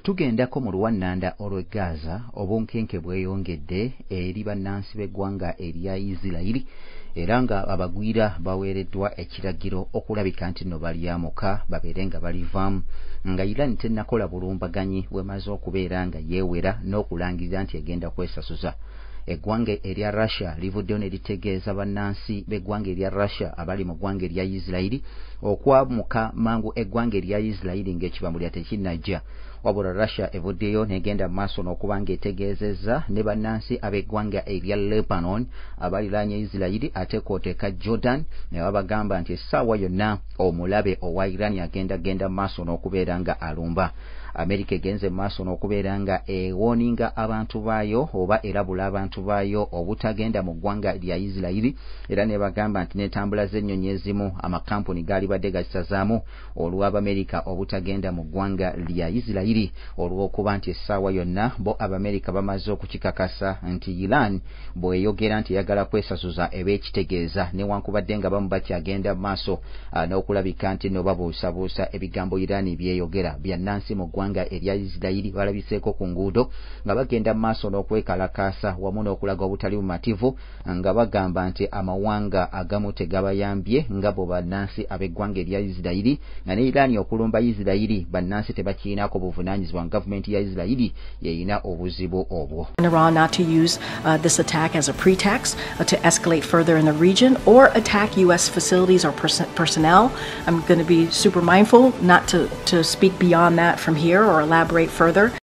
bwe tugendako mu luwannanda olw'e gaza obunkenke bweyongedde eri bannansi b'eggwanga erya isirayiri era nga abagwira baweereddwa ekiragiro okulabika nti nno balyamuka babeere nga balivaamu nga iran tennakola bulumbaganyi bwemaze okubeera nga yeewera n'okulangirira nti egenda kwesasuza. Eggwanga erya russia livuddeyo ne litegeeza bannansi b'eggwanga erya russia abali mu ggwanga erya isirayiri okwamuka mangu eggwanga erya isirayiri ng'ekibambulya tekinnajja wabula russia evuddeyo negenda mu maaso n'okuba ng'etegeezezza ne bannansi ab'eggwanga erya lebanon abaliraanye isirayiri ate kwoteeka jordan ne babagamba nti essaawa yonna omulabe owa iran agenda genda mu maaso n'okubeera nga alumba. Amerika egenze mu maaso n'okubeera nga ewoninga abantu baayo oba erabula abantu baayo obutagenda mu ggwanga lya isirayiri era ne bagamba nti n'entambula z'ennyonyi ezimu amakampuni gaali badde gazisazaamu olw'abamerika obutagenda mu ggwanga lya isirayiri olw'okuba nti essaawa yonna bo abamerika bamaze okukikakasa nti iran bw'eyogera nti eyagala kwesasuza ebeekitegeeza newankubadde nga bamu bakyagenda mu maaso n'okulabika nti no babuusabuusa ebigambo irani byeyogera. Byannansi mu ggwanga erya isirayiri balabiseeko ku nguudo nga bagenda mu maaso n'okwekalakaasa wamu n'okulaga obutali bumativu nga bagamba nti amawanga agamu tegabayambye nga bo bannansi ab'eggwanga erya isirayiri nga ne iraani okulumba isirayiri bannansi tebakirinako buvunaanyizibwa nga Iran not to use uh, this attack as a pretext uh, to escalate further in the region or attack U.S. facilities or pers- personnel. I'm going to be super mindful not to, to speak beyond that from here or elaborate further.